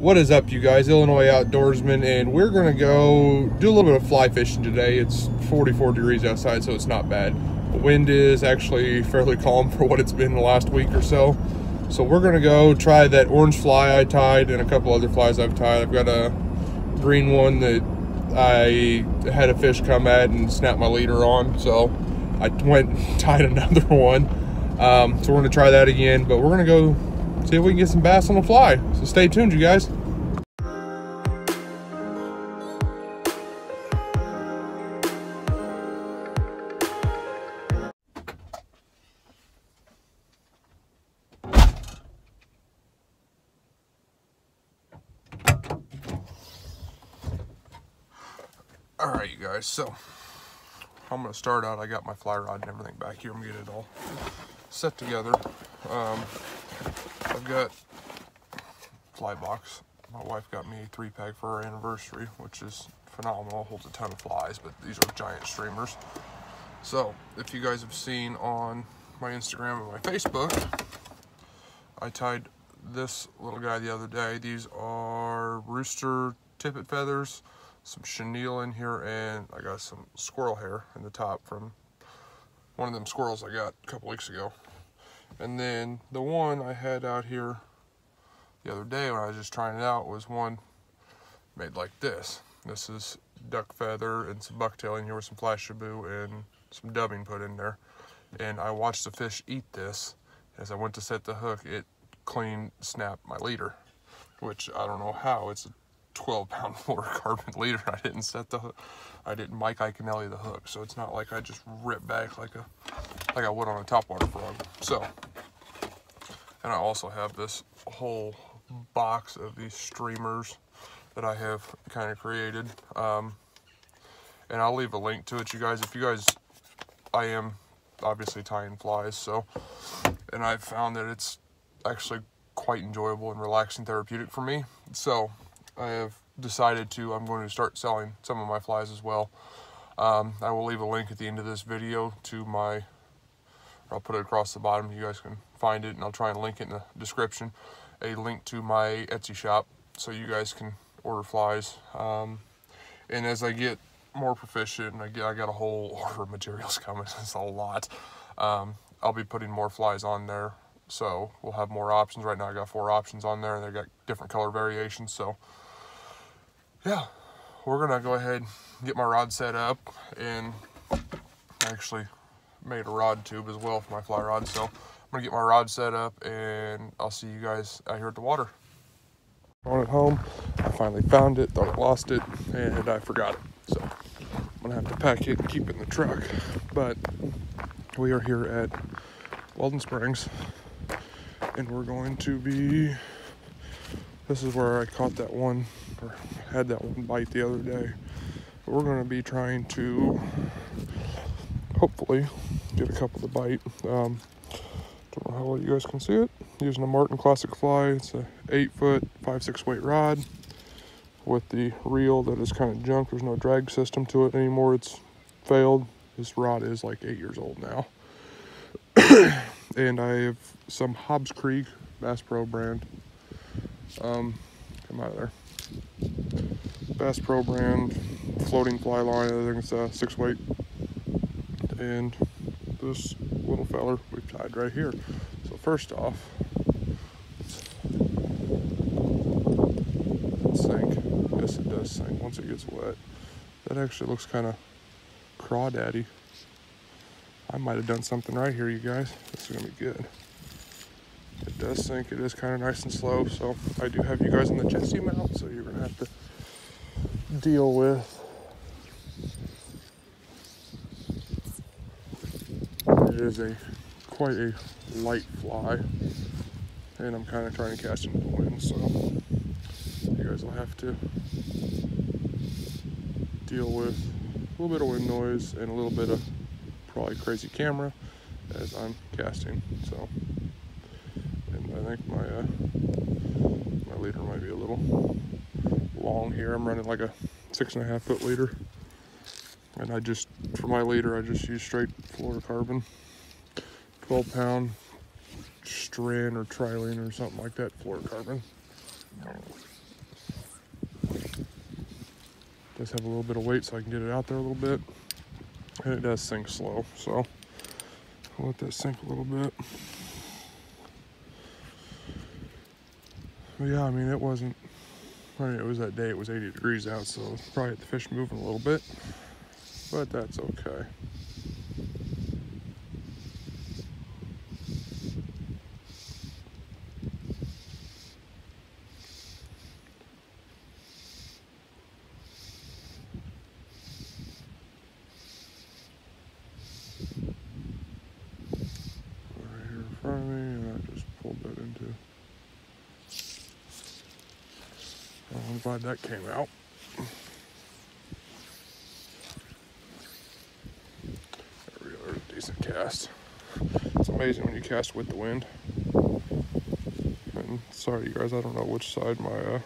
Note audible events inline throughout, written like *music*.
What is up, you guys? Illinois Outdoorsman, and we're gonna go do a little bit of fly fishing today. It's 44 degrees outside, so it's not bad. The wind is actually fairly calm for what it's been the last week or so. So we're gonna go try that orange fly I tied and a couple other flies I've tied. I've got a green one that I had a fish come at and snap my leader on, so I went and *laughs* tied another one. Um, so we're gonna try that again, but we're gonna go see if we can get some bass on the fly. So stay tuned, you guys. All right, you guys, so I'm gonna start out. I got my fly rod and everything back here. I'm gonna get it all set together. Um, I've got fly box. My wife got me a three pack for our anniversary, which is phenomenal. Holds a ton of flies, but these are giant streamers. So if you guys have seen on my Instagram and my Facebook, I tied this little guy the other day. These are rooster tippet feathers, some chenille in here, and I got some squirrel hair in the top from one of them squirrels I got a couple weeks ago. And then the one I had out here the other day when I was just trying it out was one made like this. This is duck feather and some bucktail in here with some flashabou and some dubbing put in there. And I watched the fish eat this. As I went to set the hook, it clean snapped my leader, which I don't know how. It's a 12 pound *laughs* fluorocarbon leader. I didn't set the hook. I didn't Mike Iaconelli the hook. So it's not like I just rip back like a like I would on a topwater frog. So, and I also have this whole box of these streamers that I have kind of created. Um, and I'll leave a link to it, you guys. If you guys, I am obviously tying flies, so, and I've found that it's actually quite enjoyable and relaxing therapeutic for me. So, I have decided to, I'm going to start selling some of my flies as well. Um, I will leave a link at the end of this video to my, I'll put it across the bottom, you guys can find it, and I'll try and link it in the description, a link to my Etsy shop, so you guys can order flies. Um, and as I get more proficient, I get, I got a whole *laughs* order of materials coming, *laughs* it's a lot. Um, I'll be putting more flies on there, so we'll have more options. Right now I got four options on there, and they got different color variations, so yeah, we're gonna go ahead and get my rod set up and I actually made a rod tube as well for my fly rod. So I'm gonna get my rod set up and I'll see you guys out here at the water. On at home, I finally found it, thought I lost it, and I forgot it. So I'm gonna have to pack it and keep it in the truck. But we are here at Weldon Springs and we're going to be this is where I caught that one, or had that one bite the other day. But we're going to be trying to hopefully get a couple to bite. Um, don't know how well you guys can see it. Using a Martin Classic Fly. It's a 8 foot, 5 6 weight rod with the reel that is kind of junk. There's no drag system to it anymore. It's failed. This rod is like 8 years old now. *coughs* and I have some Hobbs Creek Bass Pro brand um, come out of there. Bass Pro brand floating fly line. I think it's a six weight. And this little feller we've tied right here. So first off, sink. Yes, it does sink once it gets wet. That actually looks kind of crawdaddy. I might have done something right here, you guys. This is gonna be good. It does sink. It is kind of nice and slow. So I do have you guys in the Jessie mount, so you're gonna have to deal with. It is a quite a light fly, and I'm kind of trying to catch into the wind, so you guys will have to deal with a little bit of wind noise and a little bit of probably crazy camera as I'm casting. So. I think my uh, my leader might be a little long here. I'm running like a six and a half foot leader. And I just, for my leader, I just use straight fluorocarbon, 12 pound Stren or trilene or something like that fluorocarbon. does have a little bit of weight so I can get it out there a little bit. And it does sink slow, so I'll let that sink a little bit. But yeah, I mean, it wasn't, I mean, it was that day, it was 80 degrees out, so probably the fish moving a little bit, but that's okay. Right here in front of me, and I just pulled that into. Oh, I'm glad that came out. Decent cast. It's amazing when you cast with the wind. And sorry, you guys, I don't know which side my uh,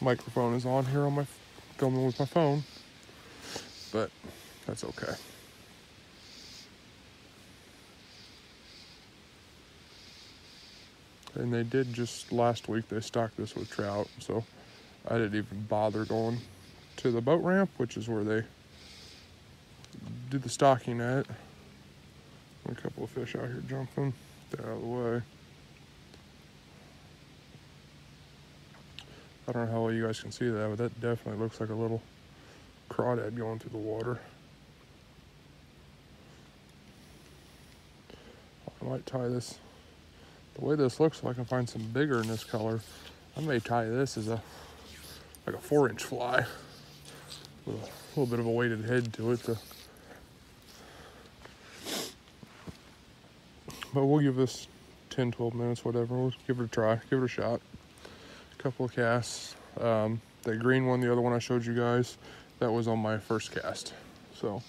microphone is on here on my filming with my phone, but that's okay. And they did just last week, they stocked this with trout. So I didn't even bother going to the boat ramp, which is where they do the stocking at. A couple of fish out here jumping. Get out of the way. I don't know how well you guys can see that, but that definitely looks like a little crawdad going through the water. I might tie this the way this looks, if I can find some bigger in this color, I may tie this as a like a four inch fly with a little bit of a weighted head to it. To, but we'll give this 10, 12 minutes, whatever. We'll give it a try, give it a shot. A couple of casts. Um, that green one, the other one I showed you guys, that was on my first cast. So.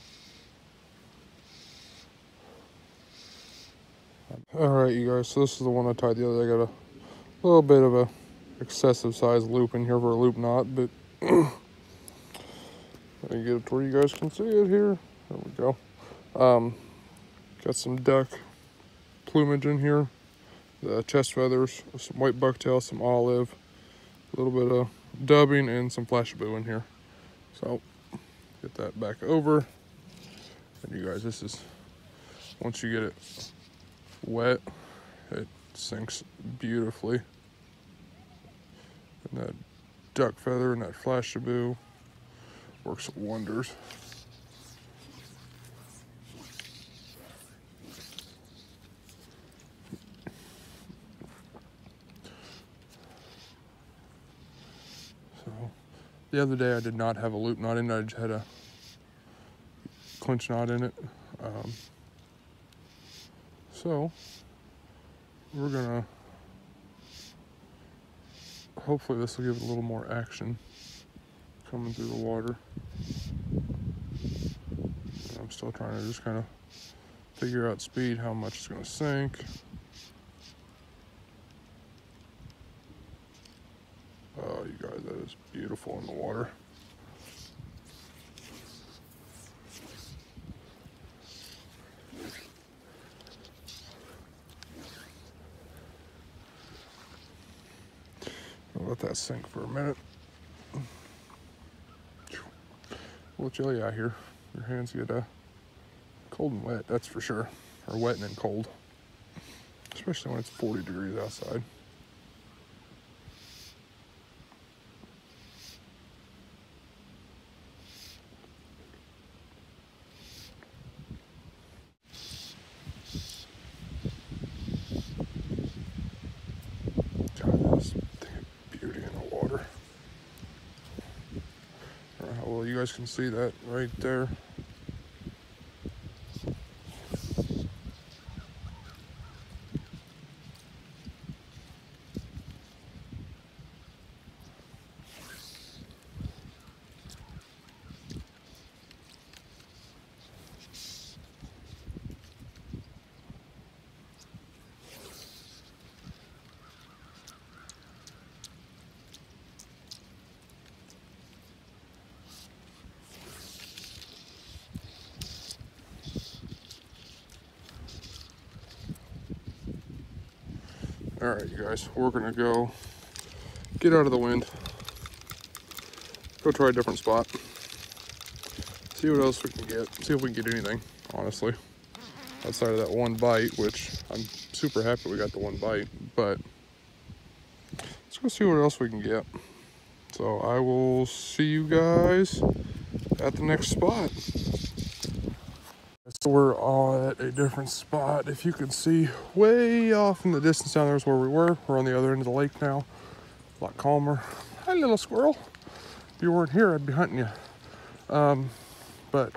All right, you guys. So this is the one I tied the other. I got a little bit of a excessive size loop in here for a loop knot, but *clears throat* I get it to where you guys can see it here. There we go. Um, got some duck plumage in here, the chest feathers, some white bucktail, some olive, a little bit of dubbing, and some flashabou in here. So get that back over. And you guys, this is once you get it wet, it sinks beautifully. And that duck feather and that flashabou works wonders. So the other day I did not have a loop knot in it, I just had a clinch knot in it. Um, so we're gonna, hopefully this will give it a little more action coming through the water. I'm still trying to just kind of figure out speed, how much it's gonna sink. Oh, you guys, that is beautiful in the water. I'll let that sink for a minute. A little chilly out here. Your hands get uh, cold and wet, that's for sure. Or wet and then cold. Especially when it's 40 degrees outside. God, this thing is beauty in the water. I don't know how well you guys can see that right there. All right, you guys, we're gonna go get out of the wind. go try a different spot. See what else we can get. See if we can get anything, honestly. Outside of that one bite, which I'm super happy we got the one bite, but let's go see what else we can get. So I will see you guys at the next spot. So we're all at a different spot. If you can see way off in the distance down there is where we were. We're on the other end of the lake now. A lot calmer. Hi, little squirrel. If you weren't here, I'd be hunting you. Um, but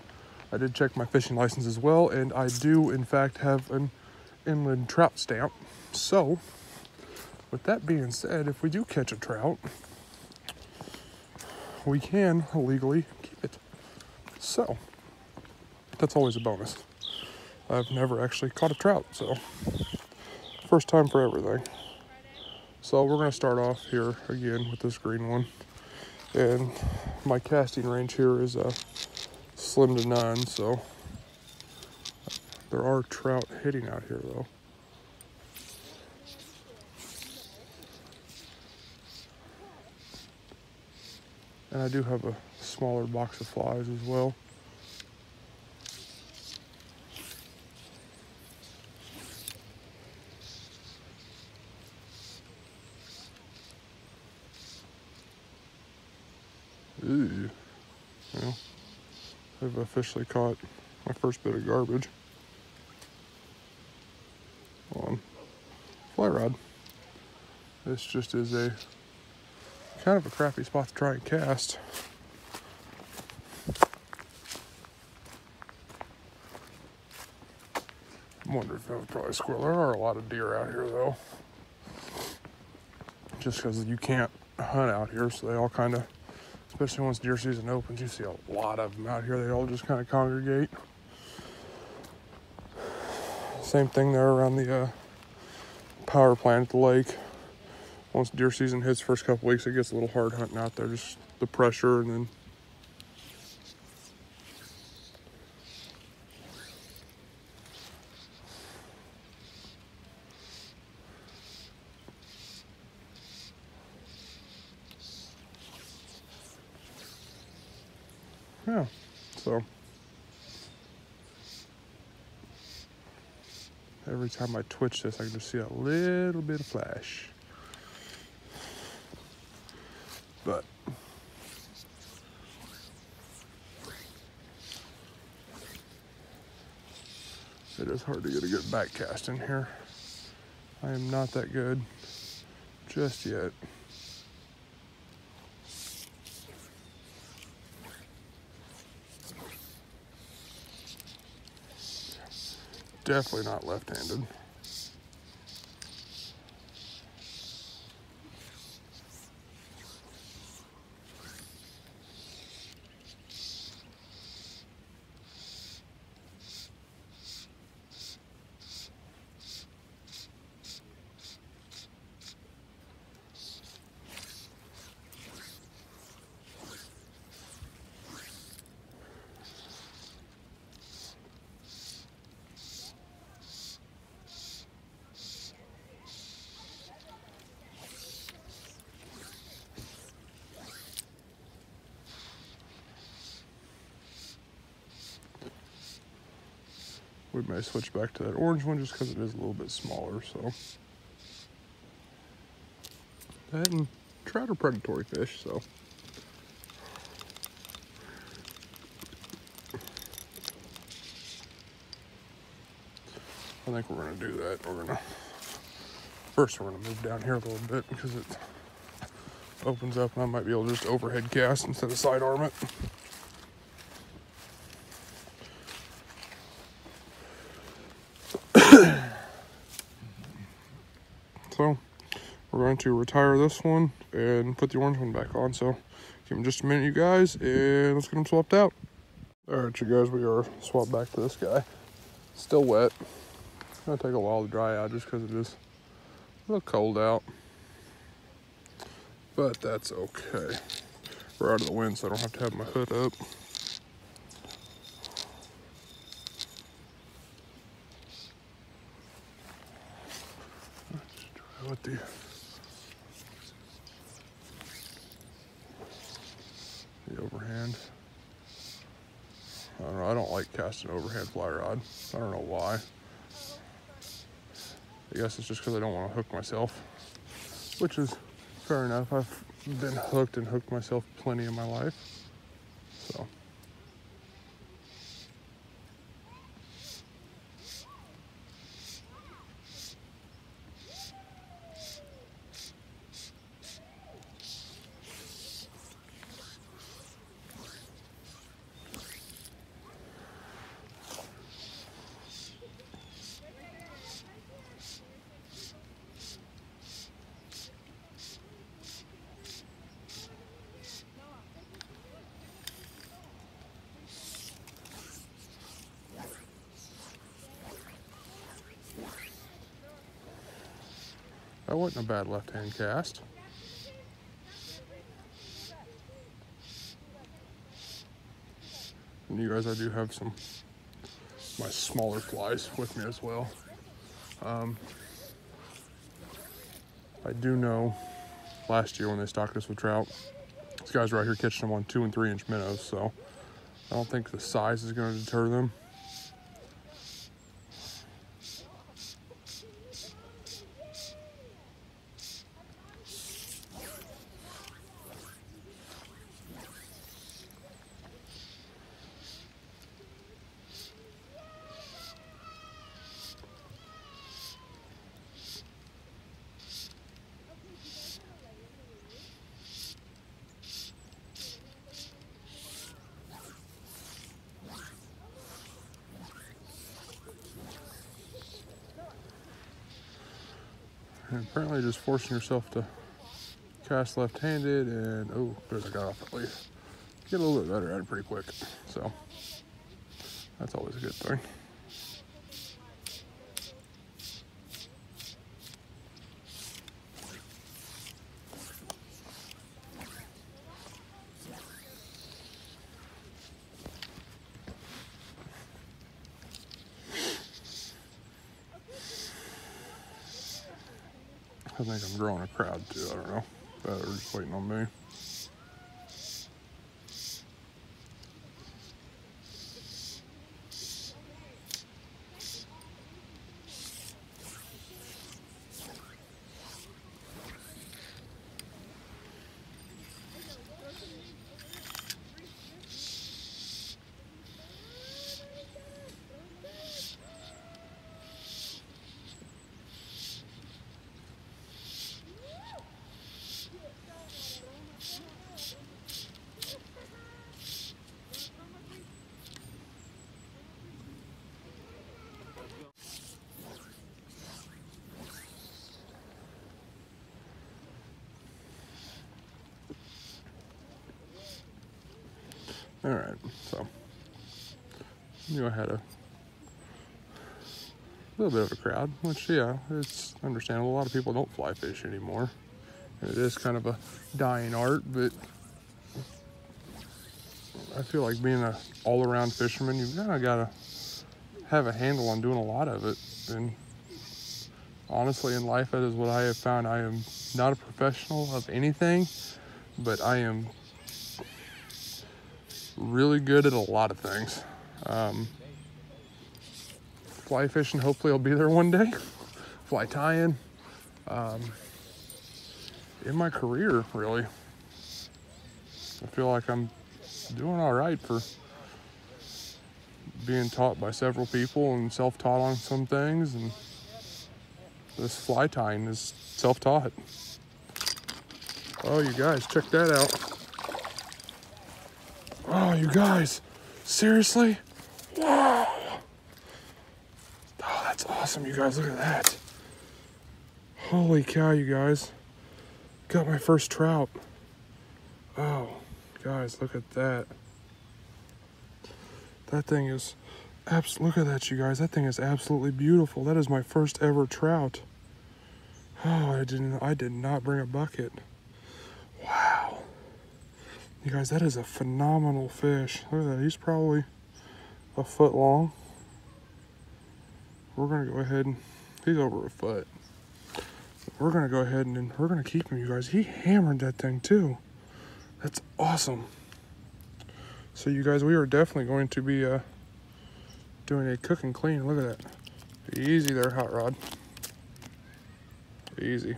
I did check my fishing license as well, and I do, in fact, have an inland trout stamp. So, with that being said, if we do catch a trout, we can legally keep it. So, that's always a bonus. I've never actually caught a trout, so first time for everything. So we're gonna start off here again with this green one. And my casting range here is a slim to none, so there are trout hitting out here though. And I do have a smaller box of flies as well. Ooh. Well, I've officially caught my first bit of garbage on um, fly rod. This just is a kind of a crappy spot to try and cast. I'm wondering if that was probably a squirrel. There are a lot of deer out here though. Just because you can't hunt out here, so they all kind of, especially once deer season opens, you see a lot of them out here. They all just kind of congregate. Same thing there around the uh, power plant at the lake. Once deer season hits, first couple weeks, it gets a little hard hunting out there. Just the pressure, and then yeah. So every time I twitch this, I can just see a little bit of flash. But it is hard to get a good back cast in here. I am not that good just yet. Definitely not left-handed. We may switch back to that orange one just because it is a little bit smaller. So that and trout are predatory fish, so. I think we're gonna do that. We're gonna first we're gonna move down here a little bit because it opens up and I might be able to just overhead cast instead of side arm it. So we're going to retire this one and put the orange one back on. So give me just a minute, you guys, and let's get them swapped out. All right, you guys, we are swapped back to this guy. Still wet. It's gonna take a while to dry out just because it is a little cold out. But that's okay. We're out of the wind, so I don't have to have my hood up. Let's try with the the overhand. I don't know. I don't like casting overhand fly rod. I don't know why. I guess it's just because I don't want to hook myself, which is fair enough. I've been hooked and hooked myself plenty in my life. So. That wasn't a bad left-hand cast. And you guys, I do have some my smaller flies with me as well. Um, I do know last year when they stocked us with trout, these guys right here catching them on two and three inch minnows, so I don't think the size is going to deter them. And apparently just forcing yourself to cast left-handed and, oh, there's I got off that leaf. Get a little bit better at it pretty quick. So that's always a good thing. I growing a crowd too. I don't know. But they're just waiting on me. All right, so you know, I had a little bit of a crowd, which yeah, it's understandable. A lot of people don't fly fish anymore. And it is kind of a dying art, but I feel like being a all-around fisherman, you've kind of got to have a handle on doing a lot of it. And honestly, in life, that is what I have found. I am not a professional of anything, but I am really good at a lot of things. Um, fly fishing, hopefully I'll be there one day. *laughs* Fly tying. Um, in my career, really. I feel like I'm doing all right for being taught by several people and self-taught on some things and this fly tying is self-taught. Oh, you guys, check that out. Oh, you guys, seriously? Wow. Oh, that's awesome, you guys. Look at that. Holy cow, you guys. Got my first trout. Oh, guys, look at that. That thing is, abs look at that, you guys. That thing is absolutely beautiful. That is my first ever trout. Oh, I didn't, I did not bring a bucket. You guys, that is a phenomenal fish. Look at that. He's probably a foot long. We're going to go ahead and, he's over a foot. We're going to go ahead and we're going to keep him, you guys. He hammered that thing too. That's awesome. So you guys, we are definitely going to be uh, doing a cook and clean. Look at that. Easy there, Hot Rod. Easy.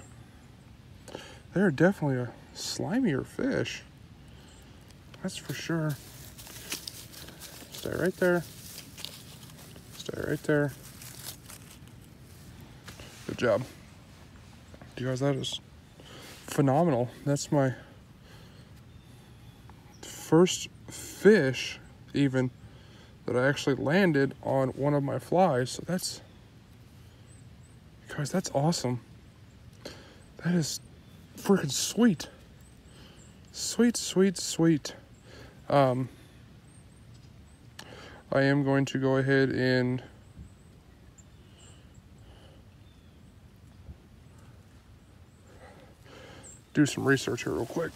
They're definitely a slimier fish. That's for sure. Stay right there. Stay right there. Good job. You guys, that is phenomenal. That's my first fish, even, that I actually landed on one of my flies. So that's, guys, that's awesome. That is freaking sweet. Sweet, sweet, sweet. Um, I am going to go ahead and do some research here real quick.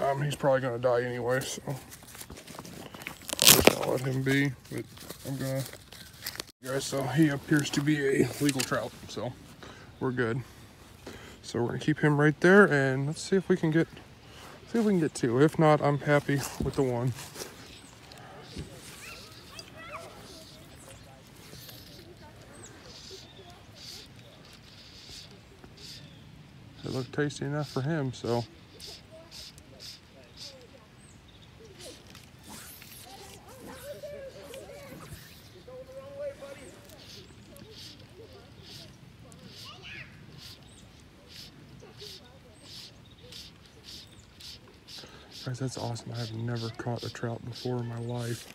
Um, he's probably going to die anyway, so I'll let him be. But I'm going to, guys, so he appears to be a legal trout, so we're good. So we're going to keep him right there, and let's see if we can get, see if we can get two. If not, I'm happy with the one. It looked tasty enough for him, so. Guys, that's awesome. I have never caught a trout before in my life.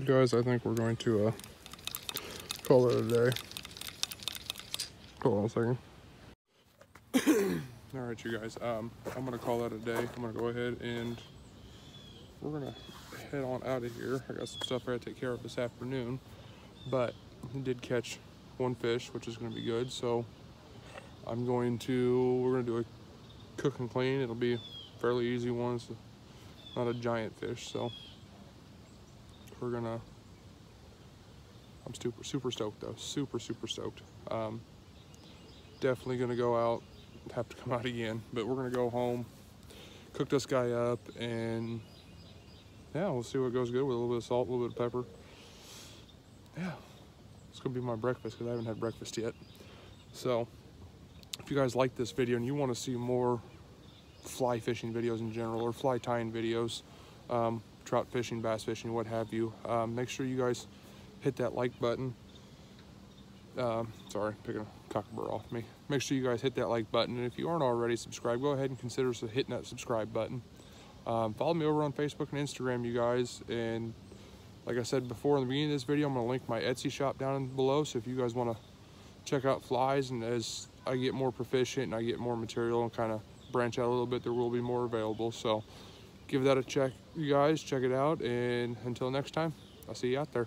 Guys, I think we're going to uh, call it a day. Hold on a second. *coughs* All right, you guys, um, I'm gonna call that a day. I'm gonna go ahead and we're gonna head on out of here. I got some stuff I gotta take care of this afternoon, but we did catch one fish, which is gonna be good. So I'm going to, we're gonna do a cook and clean. It'll be fairly easy one. It's not a giant fish, so we're gonna i'm super super stoked though. Super super stoked. Um, definitely gonna go out have to come out again but we're gonna go home cook this guy up and yeah we'll see what goes good with a little bit of salt a little bit of pepper. Yeah it's gonna be my breakfast because i haven't had breakfast yet. So if you guys like this video and you want to see more fly fishing videos in general or fly tying videos um, trout fishing, bass fishing, what have you. Um, make sure you guys hit that like button. Um, sorry, picking a cockaburr off me. Make sure you guys hit that like button. And if you aren't already subscribed, go ahead and consider hitting that subscribe button. Um, follow me over on Facebook and Instagram, you guys. And like I said before in the beginning of this video, I'm going to link my Etsy shop down below. So if you guys want to check out flies and as I get more proficient and I get more material and kind of branch out a little bit, there will be more available. So give that a check, you guys. Check it out. And until next time, I'll see you out there.